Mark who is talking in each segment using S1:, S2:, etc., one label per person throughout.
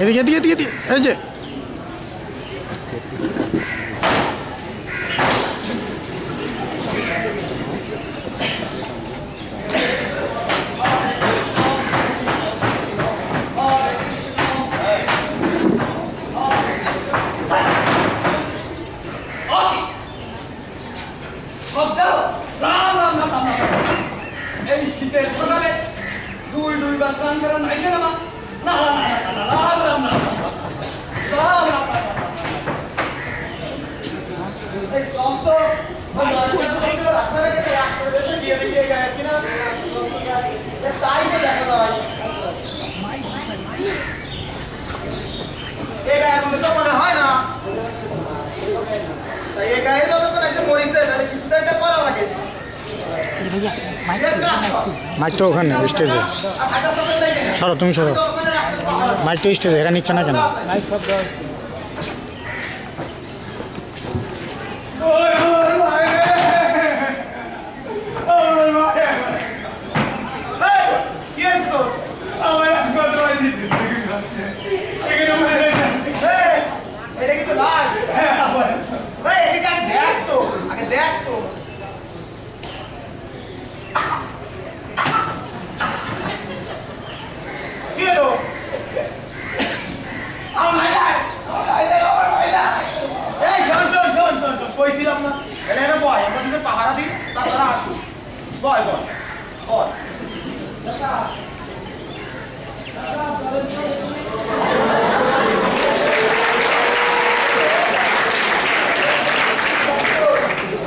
S1: এদিকে এদিকে এদিকে এই যে।
S2: এই শীতের সকালে দুই দুই বার স্নান করা নাই না না রাম রাম রাম রাম রাম। রাম রাম রাম রাম রাম। এই শব্দ ওই রাস্তাটা দেখলে রাস্তাটা কেটে রাস্তাটা বেশি গিয়ে দেখিয়ে গায়ে কিনা এ তাই তো দেখা যায় এই গায়ে মনে তো মনে হয় না তাই এই গায়ে যতক্ষণ এসে মরিছে তাহলে কিছু একটা করা লাগে। এর কাজ কর।
S1: মাইকটা ওখানে স্টেজে। সরো তুমি সরো। মাইকটা স্টেজে এরা নিচ্ছে না কেন?
S2: ওই, ওই, ভাই রে। ওই, ভাই রে। এই, কি হয়েছে তোর? আমার আর কত ভাই দিতে দিতে যাচ্ছে। এখানে মেরে যাচ্ছে। এই, এটা কি তো লাশ? হ্যাঁ, আবার। ভাই, এদিকে আগে দেখ তো। আগে দেখ তো। কি হলো? আমার ভাই নাই। আমার ভাই নাই, আমার ভাই নাই। এই, শোন, শোন, শোন, শোন, শোন, কইছিলাম না? এলে এনে বয়, আমরা দুটো পাহারা দিই, তাছাড়া আসুন। বয়, বয়, বয়। চাচা, চাচা, চলেন, চলেন।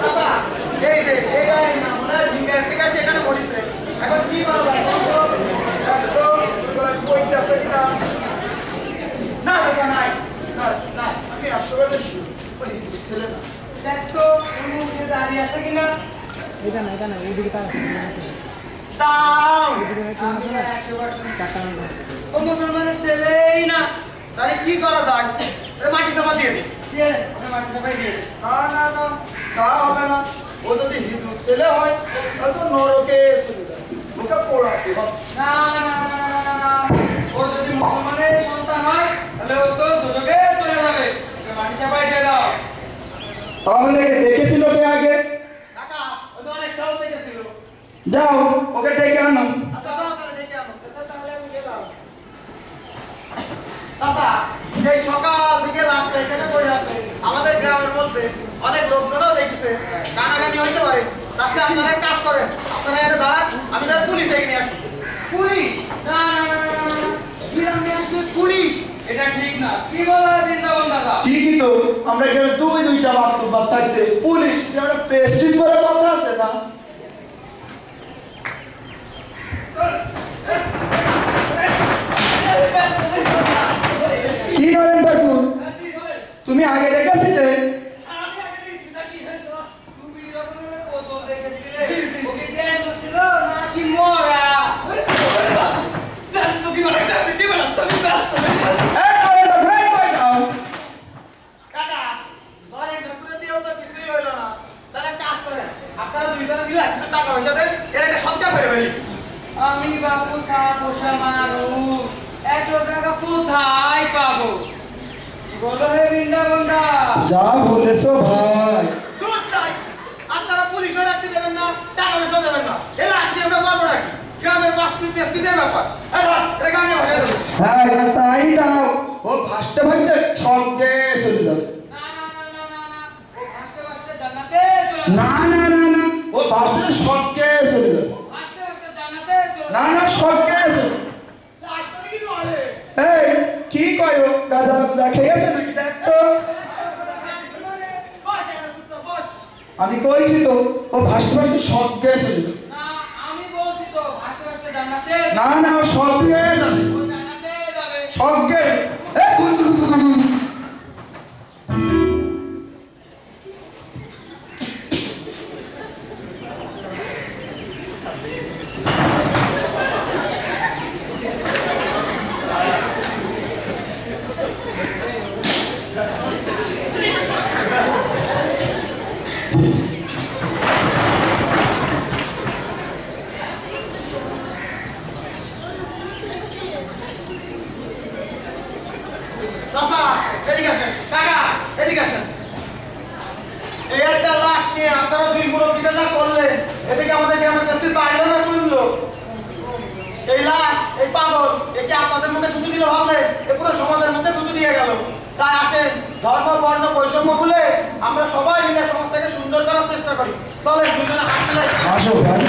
S2: চাচা, এই যে, এই গাড়ির নাম, মনে হয় ভিঙ্গার থেকে আসে এখানে মরিছে। এখন কি করা যায়? একদম, এগুলো কইতাছে কিনা? না, চাচা, নাই। না, নাই। আমি একশো ছেলে না। তাহলে কি করা যায়? মাটি চাপা দিয়ে দিই না না না তা হবে না। ও যদি হিন্দু ছেলে হয় তাহলে তো নরকে চলে যায় ওকে পোড়াতে হবে।
S3: তাহলে দেখেছিল কে আগে
S2: ও তো অনেক সহজ দেখেছিল
S3: যাও ওকে ডেকে আনো।
S2: আচ্ছা তাহলে তাহলে দাদা সেই সকাল থেকে লাস্ট এখানে পড়ে আছে। আমাদের গ্রামের মধ্যে অনেক লোকজনও দেখেছে। কানাকানি হইতে পারে। আপনারা কাজ করেন। আপনারা এখানে দাঁড়ান আমি তার পুলিশ নিয়ে আসি পুলিশ পুলিশ
S4: এটা ঠিক না কি বলা বৃন্দাবন দাদা
S3: ঠিকই তো আমরা এখানে দুই দুইটা মাত্র থাকতে পুলিশ প্রেস্টিজ বলে কথা আছে না? কি করেন তুমি আগে দেখেছিলে
S2: আমি আগে দেখছি তা কি হয়েছে
S4: তুমি যখন কোতল দেখেছিলে ওকে জ্ঞান ছিল নাকি মরা
S2: জানি তো কি বলে জানি কি বলে তুমি ব্যস্ত
S3: এই করেন ঠাকুর এই কই যাও
S2: কাকা ঘরের ঠাকুরে দিয়েও তো কিছুই হইল না তাহলে কাজ করেন আপনারা দুইজনে মিলে কিছু পয়সা এর একটা সৎকার করে ফেলি।
S4: আমি বাবু সাপোষা মানুষ এত টাকা কোথায় পাবো? বলো হে বৃন্দাবন দা
S3: যা বলেছ ভাই।
S2: দূর যাই আপনারা পুলিশও রাখতে দেবেন না টাকা পয়সাও দেবেন না। এ লাস্ট আমরা গল্প রাখি গ্রামের বাস্তি পেস্তিদের ব্যাপার। এটা গ্রামে ভাষা
S3: হ্যাঁ তাই দাও। ও ভাসতে ভাসতে সঙ্গে চলে যাবে।
S4: না না না না না না। ও ভাসতে ভাসতে জান্নাতে চলে
S3: না না না না। না সঙ্গে আছে। এই কি কয় গাজা গাজা খেয়েছে নাকি? দেখ তো। আমি কইছি তো ও ভাসতে ভাসতে সব গেছে।
S4: না
S3: না না ও
S2: করলেন এতে কি আমাদের গ্রামের কাছে পারল না কমলো এই লাশ, এই পাগল, একে আপনাদের মুখে ছুটি দিলে ভাবলেন এ পুরো সমাজের মুখে ছুটি দিয়ে গেল। তাই আসেন, ধর্ম, বর্ণ, বৈষম্য ভুলে আমরা সবাই মিলে সমাজটাকে সুন্দর করার চেষ্টা করি। চলেন দুজনে হাসি
S3: আসো ভাই।